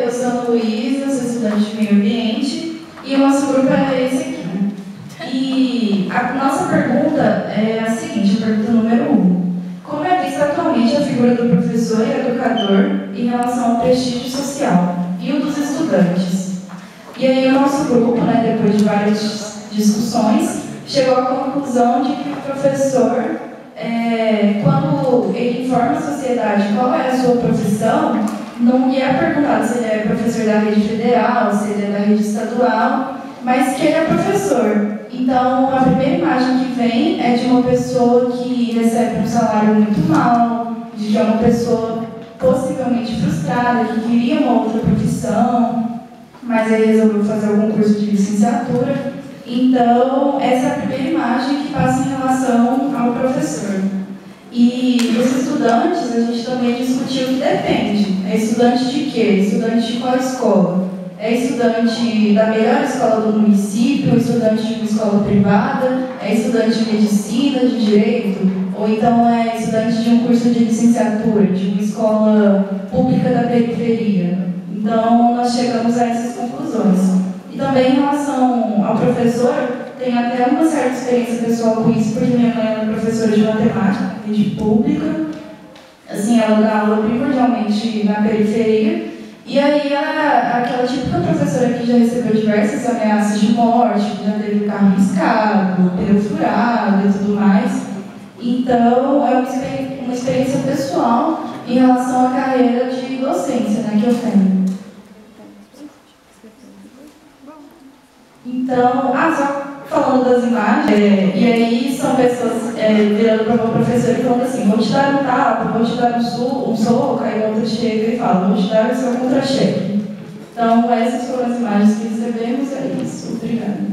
Eu sou Ana Luísa, sou estudante de meio ambiente e o nosso grupo é esse aqui. E a nossa pergunta é a seguinte, a pergunta número um. Como é vista atualmente a figura do professor e educador em relação ao prestígio social e o dos estudantes? E aí o nosso grupo, né, depois de várias discussões, chegou à conclusão de que o professor, é, quando ele informa a sociedade qual é a sua profissão, não é perguntado se ele é professor da rede federal, se ele é da rede estadual, mas que ele é professor. Então, a primeira imagem que vem é de uma pessoa que recebe um salário muito mal, de é uma pessoa possivelmente frustrada, que queria uma outra profissão, mas aí resolveu fazer algum curso de licenciatura. Então, essa é a primeira imagem que passa em relação ao professor. E os estudantes, a gente também discutiu que depende. É estudante de quê? Estudante de qual escola? É estudante da melhor escola do município, estudante de uma escola privada, é estudante de medicina, de direito, ou então é estudante de um curso de licenciatura, de uma escola pública da periferia. Então, nós chegamos a essas conclusões. E também em relação ao professor, tenho até uma certa experiência pessoal com isso, porque minha mãe é professora de matemática, rede pública. Assim, ela dá aula primordialmente na periferia. E aí, ela, aquela típica professora que já recebeu diversas ameaças de morte, que já teve carro riscado, pneu furado e tudo mais. Então, é uma experiência, uma experiência pessoal em relação à carreira de docência né, que eu tenho. Então, ah, só falando das imagens, é, e aí são pessoas é, virando para uma professora e falando assim, vou te dar um tapa, vou te dar um, su um soco, aí a outra chega e fala, vou te dar o seu contra-cheque. Então, essas foram as imagens que recebemos, é isso. Obrigada.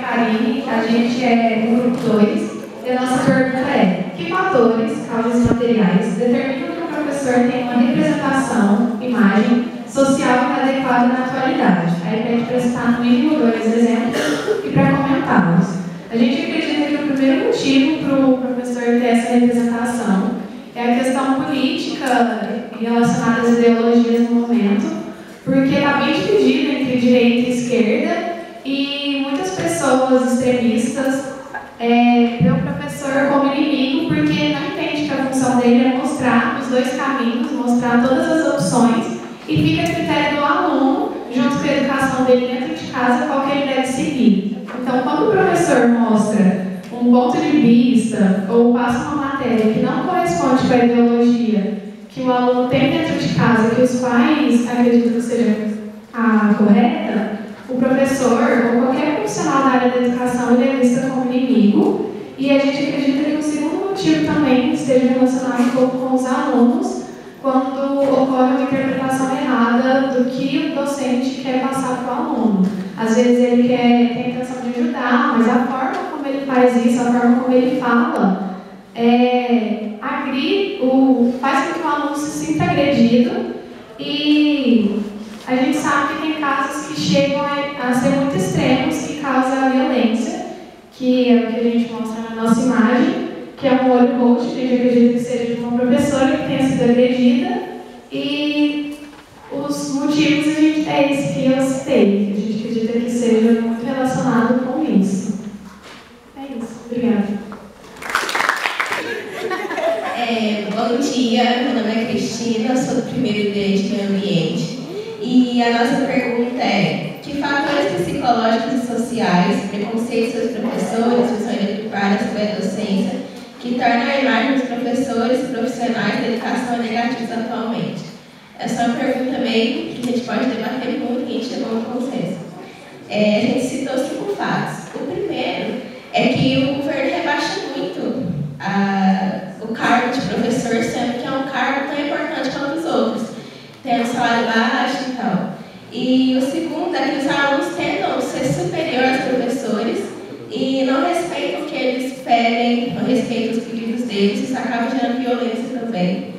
Karine, a gente é o grupo 2 e a nossa pergunta é: que fatores, causas materiais determinam professor tem uma representação, imagem, social adequada na atualidade. Aí pede para citar no mínimo dois exemplos e para comentá-los. A gente acredita que o primeiro motivo para o professor ter essa representação é a questão política relacionada às ideologias no momento, porque está bem dividido entre direita e esquerda e muitas pessoas extremistas é, vê o professor como inimigo porque não entende que a função dele é mostrar os dois caminhos, mostrar todas as opções e fica a critério do aluno, junto com a educação dele dentro de casa, qual que ele deve seguir. Então, quando o professor mostra um ponto de vista ou passa uma matéria que não corresponde com a ideologia que o aluno tem dentro de casa, que os pais acreditam que seja a correta, o professor ou qualquer profissional da área da educação ele é visto como inimigo e a gente acredita que o segundo motivo também esteja relacionado um pouco com os alunos, quando ocorre uma interpretação errada do que o docente quer passar para o aluno. Às vezes ele quer, tem a intenção de ajudar, mas a forma como ele faz isso, a forma como ele fala, é, agri, o, faz com que o aluno se sinta agredido e a gente sabe que tem casos que chegam a, a ser muito extremos e causam violência, que é o que a gente mostra na nossa imagem, que é um olho roxo, que a gente que seja de uma professora que tenha sido agredida, e os motivos a gente, é esse que eu citei, que a gente acredita que seja muito relacionado com isso. É isso. Obrigada. É, bom dia, meu nome é Cristina, sou do primeiro dia de meio ambiente. E a nossa pergunta é: que fatores psicológicos e sociais, preconceitos dos professores, visão inadequada sobre a docência, que tornam a imagem dos professores e profissionais da educação negativos atualmente? Essa é uma pergunta meio que a gente pode debater muito e a gente chegou a um consenso. É, a gente citou cinco fatos. O primeiro é que o governo rebaixa muito a, o cargo de professor, sendo que é um cargo tão importante quanto os outros tem um salário baixo e tal. E o segundo é que os alunos tentam ser superiores aos professores e não respeitam o que eles pedem, não respeitam os pedidos deles, isso acaba gerando violência também.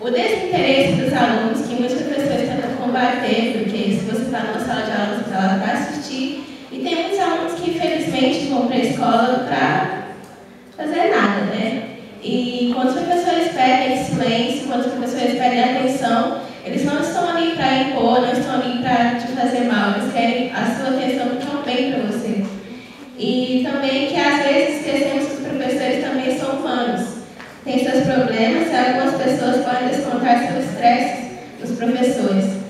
O desinteresse dos alunos, que muitos professores tentam combater, porque se você está numa sala de aula, você está para assistir, e tem muitos alunos que infelizmente vão para a escola para fazer nada, né? E quando os professores pedem silêncio, quando os professores pedem atenção, eles não estão ali para impor, não estão ali para te fazer mal, eles querem a sua atenção porque é um bem para você. E também que às vezes esquecemos que os professores também são humanos. Têm seus problemas e algumas pessoas podem descontar seu estresse nos professores.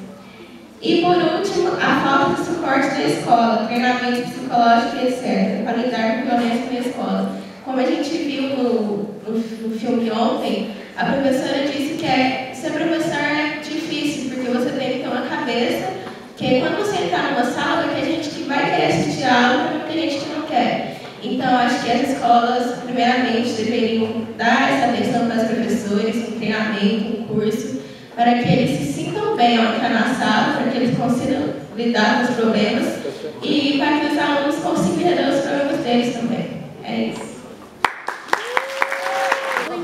E por último, a falta de suporte da escola, treinamento psicológico etc., para lidar com violência na escola. Como a gente viu no, no, no filme ontem, a professora disse que é, ser professor é difícil, porque você tem que ter uma cabeça, que quando você entrar numa sala, tem gente que vai querer assistir aula, tem gente que não quer. Então, acho que as escolas, primeiramente, deveriam dar essa atenção professores, um treinamento, um curso, para que eles se sintam bem ao entrar na sala, para que eles consigam lidar com os problemas e para que os alunos consigam resolver os problemas deles também. É isso.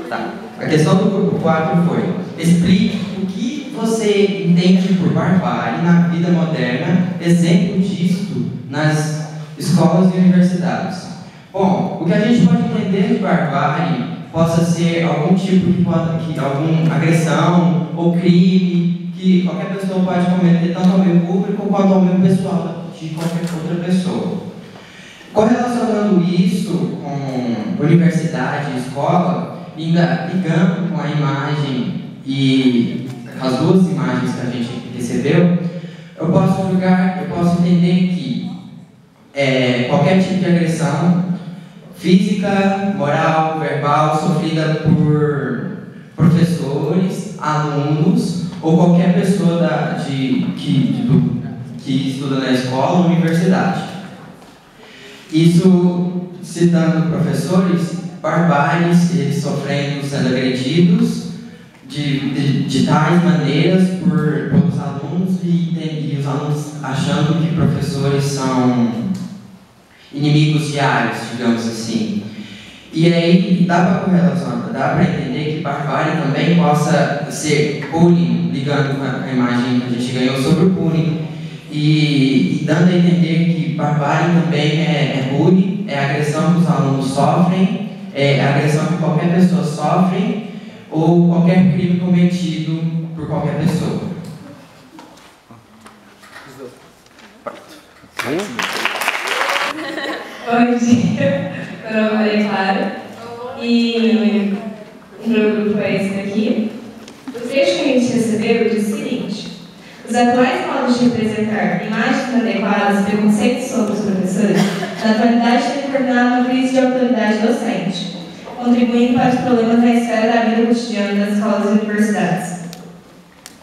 Tá. A questão do grupo 4 foi: explique o que você entende por barbárie na vida moderna, exemplo disso nas escolas e universidades. Bom, o que a gente pode entender de barbárie possa ser algum tipo de que, alguma agressão ou crime que qualquer pessoa pode cometer tanto ao meio público quanto ao meio pessoal de qualquer outra pessoa. Correlacionando isso com universidade e escola, ligando com a imagem e as duas imagens que a gente recebeu, eu posso julgar, eu posso entender que é, qualquer tipo de agressão física, moral, verbal, sofrida por professores, alunos ou qualquer pessoa da, de, que, do, que estuda na escola ou universidade. Isso, citando professores, barbáries, sofrendo, sendo agredidos de, de, de tais maneiras por, pelos alunos e, e os alunos achando que professores são inimigos diários, digamos assim. E aí dá para correlacionar, dá para entender que barbárie também possa ser bullying, ligando com a imagem que a gente ganhou sobre o bullying, e, e dando a entender que barbárie também é, é bullying, é agressão que os alunos sofrem, é agressão que qualquer pessoa sofre, ou qualquer crime cometido por qualquer pessoa. Bom dia, meu nome é Maria Clara e o meu grupo é esse daqui. O trecho que a gente recebeu diz o seguinte: os atuais modos de representar imagens inadequadas e preconceitos sobre os professores, na atualidade têm terminado uma crise de autoridade docente, contribuindo para os problemas na esfera da vida cotidiana das escolas e universidades.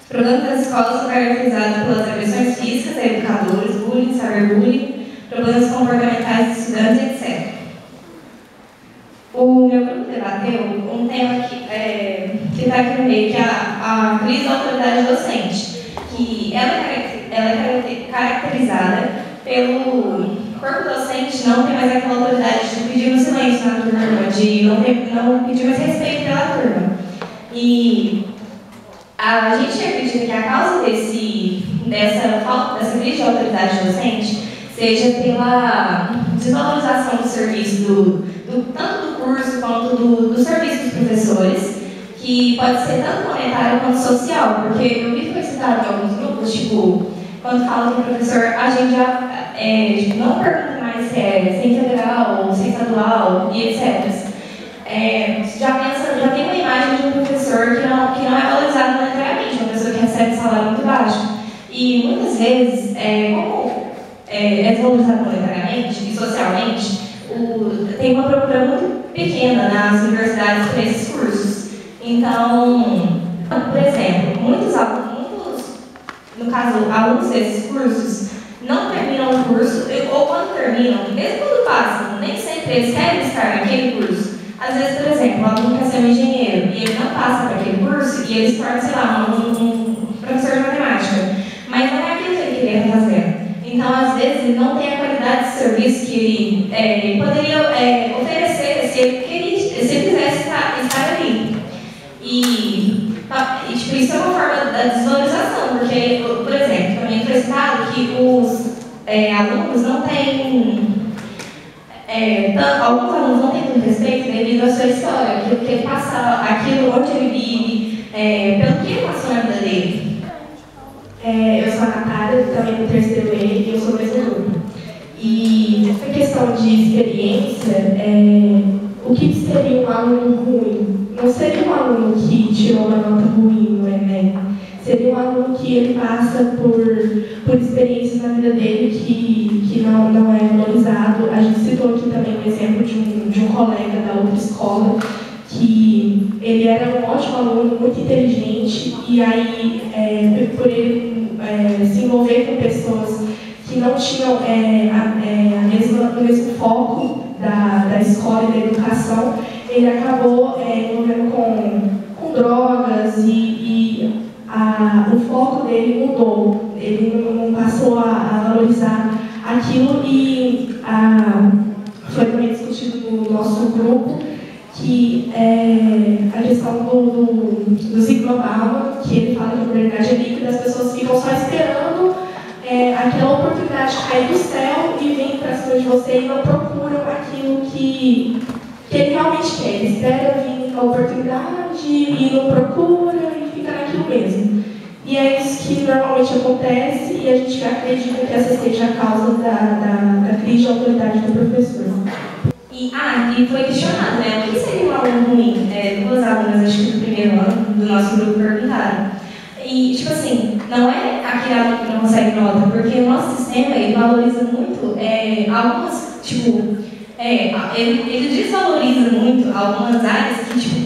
Os problemas das escolas são caracterizados pelas agressões físicas educadores, bullying, cyberbullying, problemas comportamentais de estudantes, etc. O meu grupo debateu um tema que é, está aqui no meio, que é a, a crise da autoridade docente, que ela, caracterizada pelo corpo docente não ter mais aquela autoridade de pedir um silêncio na turma, de não, ter, não pedir mais respeito pela turma. E a gente acredita que a causa desse, dessa falta, dessa crise de autoridade docente seja pela desvalorização do serviço, do, do tanto do curso quanto do, do serviço dos professores, que pode ser tanto monetário quanto social, porque eu vi foi citado em alguns grupos, tipo, quando fala que o professor, a gente já é, tipo, não pergunta mais se é, federal ou estadual e etc. É, já, pensa, já tem uma imagem de um professor que não, que não é valorizado monetariamente, uma pessoa que recebe salário muito baixo. E muitas vezes, é, como é, é desvalorizado monetariamente e socialmente, o, tem uma procura muito pequena nas universidades para esses cursos. Então, por exemplo, muitos alunos, no caso, alunos desses cursos, não terminam o curso, ou quando terminam, mesmo quando passam, nem sempre eles querem estar naquele curso. Às vezes, por exemplo, o aluno quer ser um engenheiro e ele não passa para aquele curso e ele se torna, sei lá, um, um professor de matemática. Mas não é aquilo que ele queria fazer. Então, às vezes, ele não tem a qualidade de serviço que ele é, poderia é, oferecer se ele, queria, se ele quisesse estar, estar ali. Tipo, isso é uma forma da desvalorização, porque, por exemplo, também foi citado que os é, alunos não têm. É, alguns alunos não têm muito respeito devido a sua história, aquilo que ele passava, aquilo onde ele vive, é, pelo que ele passou na vida dele. É, eu sou a Natália, também do terceiro E, e eu sou mesmo grupo. E essa questão de experiência, é, o que seria um aluno ruim? Não seria um aluno que tirou uma nota ruim no Enem. Seria um aluno que ele passa por, por experiências na vida dele que, que não, não é valorizado. A gente citou aqui também um exemplo de um, de um colega da outra escola que ele era um ótimo aluno, muito inteligente, e aí, é, por ele é, se envolver com pessoas que não tinham é, a, é, a mesma, o mesmo foco da, da escola e da educação, ele acabou é, envolvendo com, com drogas e, e a, o foco dele mudou. Ele não, passou a, a, valorizar aquilo e a, foi também discutido no nosso grupo que é a questão do, do, do ciclo global, que ele fala que a modernidade é líquida, as pessoas ficam só esperando é, aquela oportunidade cair do céu e vir para cima de você e não procuram aquilo que, que ele realmente quer. Ele espera vir a oportunidade e não procura e fica naquilo mesmo. E é isso que normalmente acontece e a gente acredita que essa seja a causa da, da, da crise de autoridade do professor. E, ah, e foi questionado, né? O que seria um aluno ruim? É, duas alunas, acho que do primeiro ano do nosso grupo perguntaram. E, tipo assim, não é aquele aluno que não consegue nota, porque o nosso sistema, ele valoriza muito é, algumas, tipo, é, ele, ele desvaloriza muito algumas áreas que, tipo,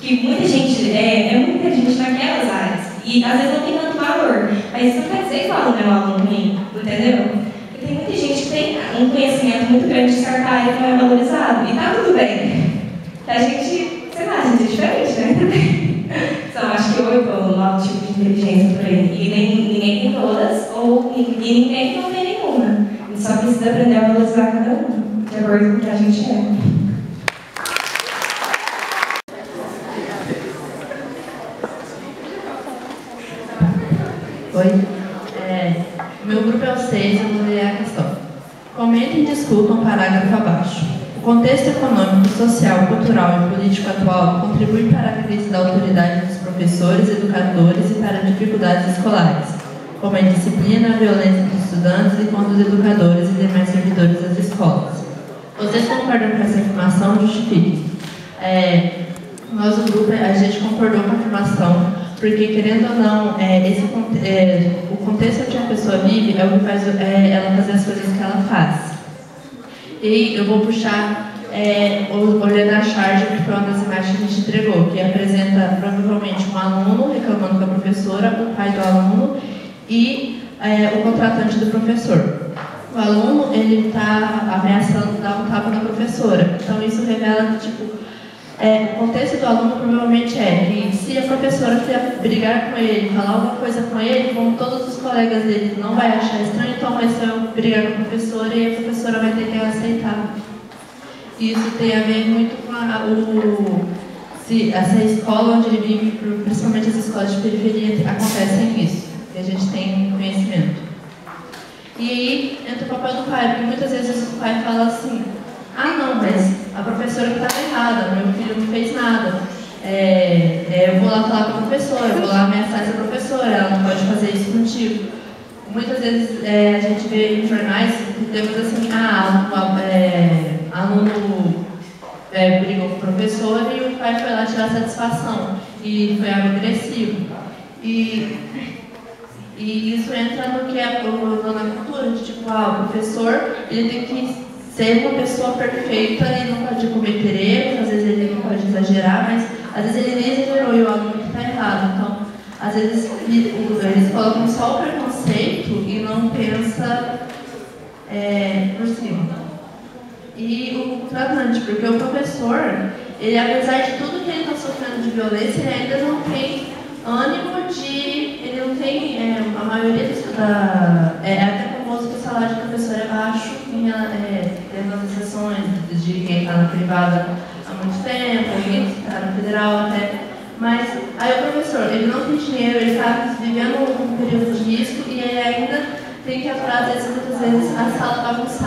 que muita gente, é, é muita gente naquelas áreas. E, às vezes, não tem tanto valor. Mas isso não quer dizer que o aluno é um aluno ruim, entendeu? tem muita gente que tem um conhecimento muito grande de certa área que não é valorizado. E tá tudo bem. A gente, sei lá, a gente é diferente, né? Então, acho que eu vou um tipo inteligência por aí. E nem, ninguém tem todas, ou, e ninguém não tem nenhuma. A gente só precisa aprender a valorizar cada uma, de acordo com o que a gente é. Oi. É, meu grupo é o 6, eu vou ler a questão. Comentem e discutam o parágrafo abaixo. O contexto econômico, social, cultural e político atual contribui para a crise da autoridade dos professores, educadores e para dificuldades escolares, como a indisciplina, a violência entre estudantes e contra os educadores e demais servidores das escolas. Vocês concordam com essa afirmação? Justifiquem. É, nós, o grupo, a gente concordou com a afirmação porque, querendo ou não, é, esse, é, o contexto onde a pessoa vive é o que faz é, ela fazer as coisas que ela faz. E eu vou puxar é, olhando a charge, que foi uma das imagens que a gente entregou, que apresenta provavelmente um aluno reclamando com a professora, o pai do aluno e é, o contratante do professor. O aluno ele está ameaçando dar um tapa na professora. Então isso revela que tipo é, o contexto do aluno provavelmente é que se a professora quiser brigar com ele, falar alguma coisa com ele, como todos os colegas dele não vai achar estranho, então vai ser brigar com a professora e a professora vai ter que aceitar. Isso tem a ver muito com a, o, se, essa escola onde ele vive, principalmente as escolas de periferia, acontecem isso, que a gente tem conhecimento. E aí entra o papel do pai, porque muitas vezes o pai fala assim, ah, não, mas a professora que estava errada, meu filho não fez nada. É, é, eu vou lá falar com a professora, eu vou lá ameaçar essa professora, ela não pode fazer isso contigo. Muitas vezes é, a gente vê em jornais temos assim, ah, aluno, é, aluno é, brigou com o professor e o pai foi lá tirar satisfação e foi agressivo. E, e isso entra no que é na cultura, de tipo, ah, o professor ele tem que ser uma pessoa perfeita e não pode cometer erros, às vezes ele não pode exagerar, mas às vezes ele nem exagerou e o aluno está errado. Então, às vezes eles colocam só o preconceito e não pensa é, por cima. E o tratante, porque o professor, ele apesar de tudo que ele está sofrendo de violência, ele ainda não tem ânimo de. ele não tem. É, a maioria da. É, é até famoso que o salário de professor é baixo em, é, das exceções de quem está na privada há muito tempo, quem está na federal até. Mas aí o professor, ele não tem dinheiro, ele está vivendo um período de risco e ele ainda tem que aturar, às vezes, muitas vezes, a sala bagunçada.